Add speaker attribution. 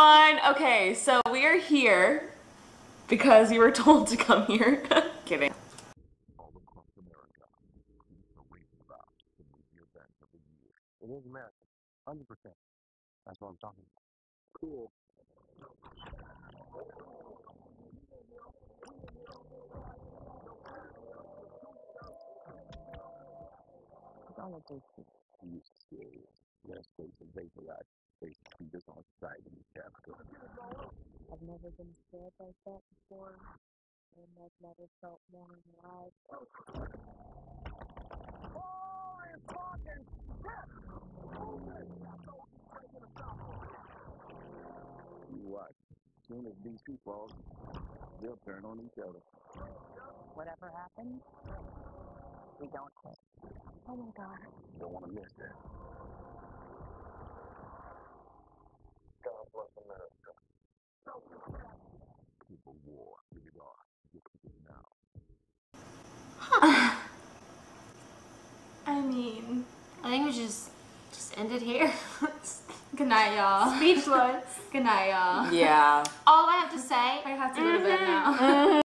Speaker 1: everyone. Okay, so we are here because you were told to come here. Kidding.
Speaker 2: It is America. 100%. That's what I'm talking about. Cool. Serious. Vaporize.
Speaker 3: Never been scared like that before, and I've never felt more alive.
Speaker 2: You oh, watch. As soon as two falls, they'll turn on each other.
Speaker 3: Whatever happens, we don't quit. Oh my god.
Speaker 2: Don't want to miss that. God bless America. People war. Here we are. Get to it now.
Speaker 1: I mean,
Speaker 4: I think we just just end it here. Good night, y'all.
Speaker 1: speechless.
Speaker 4: Good night, y'all.
Speaker 1: yeah.
Speaker 4: All I have to say, I have to go to mm-hmm. bed now.